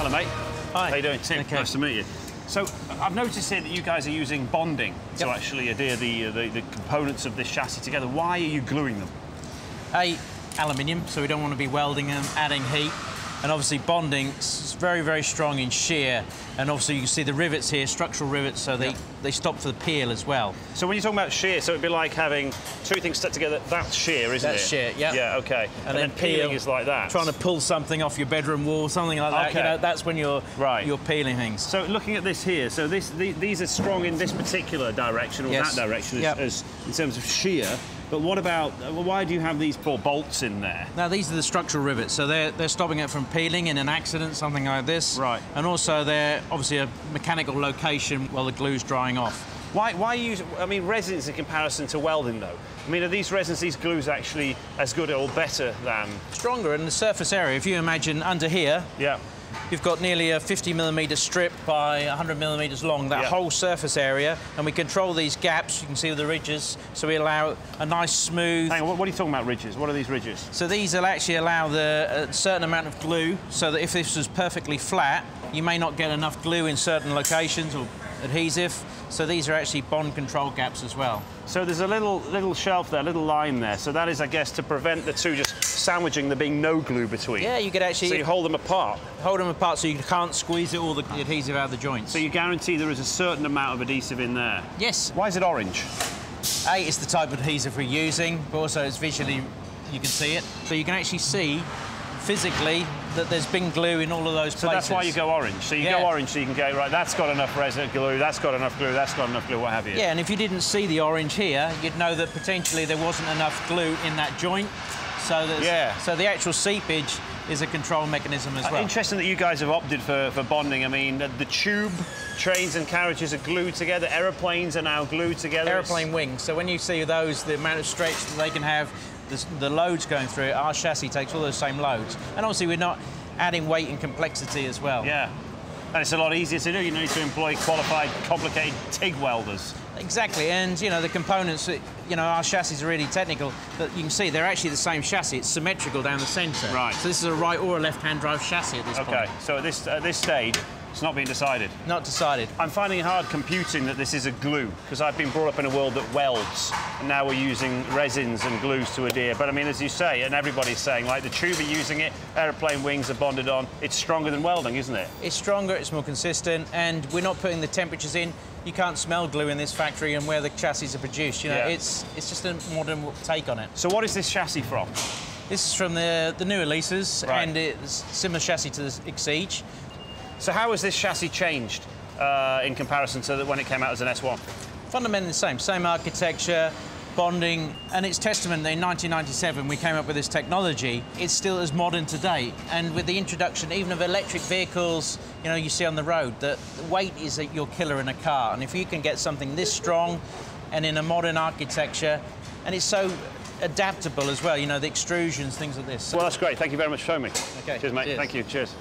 Hello, mate. Hi. How are you doing, Tim? Okay. Nice to meet you. So, I've noticed here that you guys are using bonding to actually adhere the, uh, the, the components of this chassis together. Why are you gluing them? A, aluminium, so we don't want to be welding them, adding heat. And obviously bonding is very, very strong in shear. And obviously you can see the rivets here, structural rivets, so they, Yep. they stop for the peel as well. So when you're talking about shear, so it'd be like having two things stuck together. That's shear, isn't That's it? That's shear, yeah. Yeah, okay. And, then, peeling is like that. Trying to pull something off your bedroom wall, something like that. You Okay. know, that's when you're, Right. you're peeling things. So looking at this here, so this the, these are strong in this particular direction or Yes. that direction as, as in terms of shear. But what about uh, why do you have these four bolts in there? Now these are the structural rivets, so they're they're stopping it from peeling in an accident, something like this. Right. And also they're obviously a mechanical location while the glue's drying off. Why why use I mean resins in comparison to welding though? I mean are these resins, these glues actually as good or better than Stronger in the surface area. If you imagine under here, yeah. You've got nearly a 50 millimeter strip by 100 millimeters long, that Yeah. whole surface area, and we control these gaps. You can see with the ridges, so we allow a nice smooth. Hang on, what, what are you talking about ridges? What are these ridges? So these will actually allow the a certain amount of glue, so that if this was perfectly flat, you may not get enough glue in certain locations or adhesive. So these are actually bond control gaps as well. So there's a little little shelf there, a little line there. So that is I guess to prevent the two just sandwiching there being no glue between. Yeah, you could actually So you hold them apart. hold them apart so you can't squeeze it all the adhesive out of the joints. So you guarantee there is a certain amount of adhesive in there. yes, Why is it orange? A, it's the type of adhesive we're using, but also it's visually, you can see it. So you can actually see physically that there's been glue in all of those So places. that's why you go orange. So you Yeah. go orange so you can go, right, that's got enough resin glue, that's got enough glue, that's got enough glue, what have you. Yeah, and if you didn't see the orange here, you'd know that potentially there wasn't enough glue in that joint. So Yeah. So the actual seepage is a control mechanism as Uh, well. Interesting that you guys have opted for, for bonding. I mean, the, the tube, trains and carriages are glued together, aeroplanes are now glued together. Airplane wings. So when you see those, the amount of stretch that they can have, the, the loads going through it, our chassis takes all those same loads. And obviously we're not adding weight and complexity as well. Yeah. And it's a lot easier to do. You don't need to employ qualified, complicated TIG welders. Exactly, and you know the components. that- You know our chassis are really technical, but you can see they're actually the same chassis. It's symmetrical down the centre. Right. So this is a right or a left-hand drive chassis at this Okay, point. so at this, at this stage, it's not being decided. Not decided. I'm finding it hard computing that this is a glue because I've been brought up in a world that welds, and now we're using resins and glues to adhere. But I mean, as you say, and everybody's saying, like the tube are using it, aeroplane wings are bonded on. It's stronger than welding, isn't it? It's stronger, it's more consistent, and we're not putting the temperatures in. You can't smell glue in this factory and where the chassis are produced. You know, Yeah. it's it's just a modern take on it. So what is this chassis from? This is from the the newer Elises, Right. and it's similar chassis to the Exige. So how has this chassis changed uh, in comparison to when it came out as an S1? fundamentally the same, same architecture, bonding, and it's testament that in 1997 we came up with this technology. It's still as modern today, and with the introduction even of electric vehicles, you know, you see on the road, that weight is your killer in a car, and if you can get something this strong and in a modern architecture, and it's so adaptable as well, you know, the extrusions, things like this. Well, that's great. Thank you very much for showing me. Okay, Cheers, mate. cheers. Thank you. Cheers.